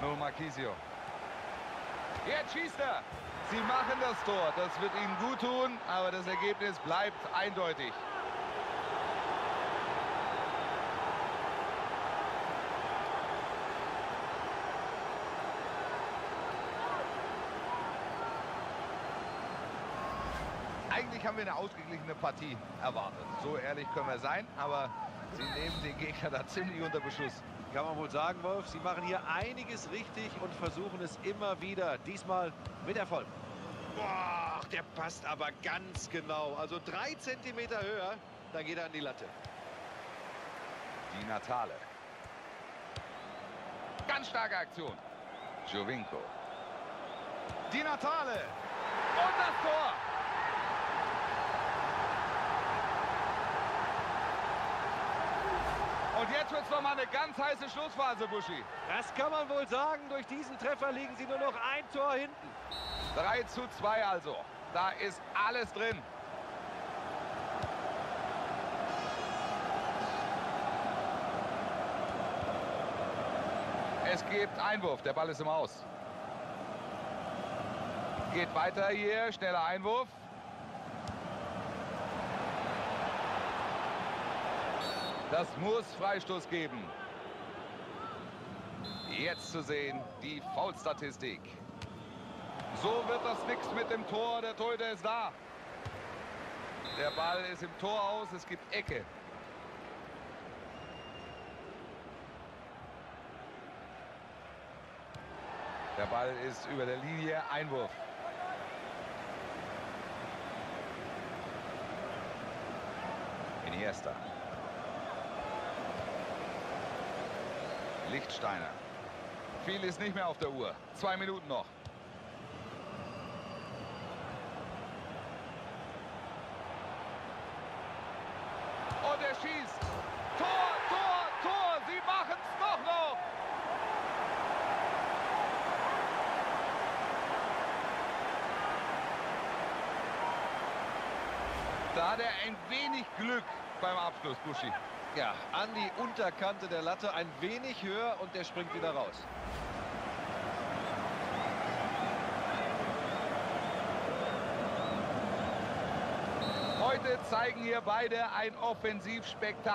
Nun Marquisio. Jetzt schießt er. Sie machen das Tor. Das wird ihnen gut tun, aber das Ergebnis bleibt eindeutig. Eigentlich haben wir eine ausgeglichene Partie erwartet. So ehrlich können wir sein, aber sie nehmen den Gegner da ziemlich unter Beschuss. Kann man wohl sagen, Wolf, sie machen hier einiges richtig und versuchen es immer wieder. Diesmal mit Erfolg. Boah, der passt aber ganz genau. Also drei Zentimeter höher, dann geht er an die Latte. Die Natale. Ganz starke Aktion. Jovinko. Die Natale. Und das Tor. Und jetzt wird es nochmal eine ganz heiße Schlussphase, Buschi. Das kann man wohl sagen. Durch diesen Treffer liegen sie nur noch ein Tor hinten. 3 zu 2 also. Da ist alles drin. Es gibt Einwurf. Der Ball ist im Aus. Geht weiter hier. Schneller Einwurf. Das muss Freistoß geben. Jetzt zu sehen die Foulstatistik. So wird das nichts mit dem Tor. Der Torhüter ist da. Der Ball ist im Tor aus. Es gibt Ecke. Der Ball ist über der Linie. Einwurf. Iniesta. Lichtsteiner. Viel ist nicht mehr auf der Uhr. Zwei Minuten noch. Und er schießt. Tor, Tor, Tor. Sie machen es doch noch. Da hat er ein wenig Glück beim Abschluss, Buschi. Ja, an die Unterkante der Latte ein wenig höher und der springt wieder raus. Heute zeigen hier beide ein Offensivspektakel.